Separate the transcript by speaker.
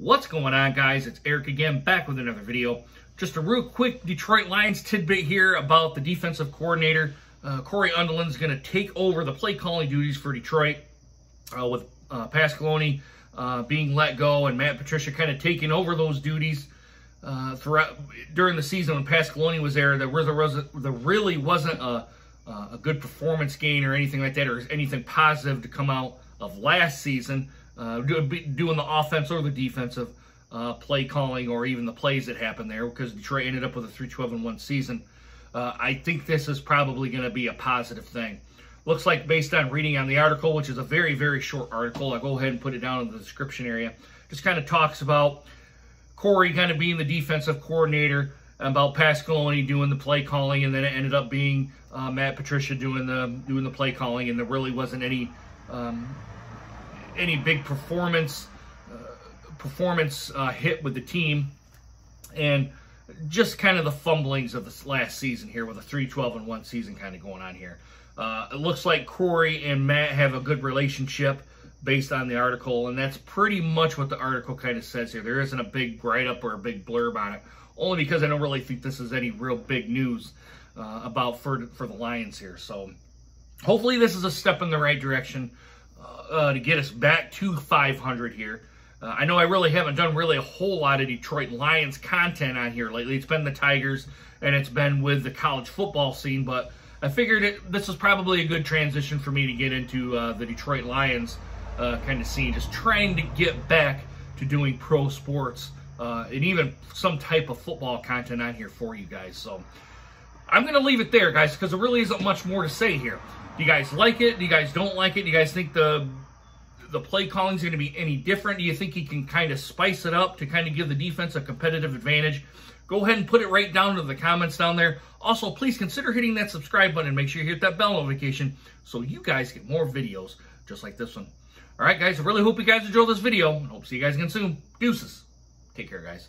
Speaker 1: What's going on, guys? It's Eric again, back with another video. Just a real quick Detroit Lions tidbit here about the defensive coordinator. Uh, Cory is going to take over the play calling duties for Detroit uh, with uh, uh, being let go and Matt Patricia kind of taking over those duties. Uh, throughout during the season when Pasqualoni was there, there, there, was, there really wasn't a, a good performance gain or anything like that, or anything positive to come out of last season uh, doing the offense or the defensive uh, play calling or even the plays that happened there because Detroit ended up with a 3 12 1 season. Uh, I think this is probably going to be a positive thing. Looks like based on reading on the article, which is a very, very short article, I'll go ahead and put it down in the description area. Just kind of talks about Cory kind of being the defensive coordinator, about Pasqualoni doing the play calling, and then it ended up being uh, Matt Patricia doing the doing the play calling, and there really wasn't any um, any big performance uh, performance uh, hit with the team, and just kind of the fumblings of this last season here with a 3-12 and one season kind of going on here. Uh, it looks like Cory and Matt have a good relationship based on the article, and that's pretty much what the article kind of says here. There isn't a big write-up or a big blurb on it, only because I don't really think this is any real big news uh, about for, for the Lions here. So hopefully this is a step in the right direction uh, to get us back to 500 here. Uh, I know I really haven't done really a whole lot of Detroit Lions content on here lately. It's been the Tigers and it's been with the college football scene, but I figured it, this is probably a good transition for me to get into uh, the Detroit Lions uh, kind of scene, just trying to get back to doing pro sports uh, and even some type of football content on here for you guys. So I'm going to leave it there, guys, because there really isn't much more to say here. Do you guys like it? Do you guys don't like it? Do you guys think the the play calling is going to be any different? Do you think he can kind of spice it up to kind of give the defense a competitive advantage? Go ahead and put it right down to the comments down there. Also, please consider hitting that subscribe button and make sure you hit that bell notification so you guys get more videos just like this one. All right, guys, I really hope you guys enjoyed this video. hope to see you guys again soon. Deuces. Take care, guys.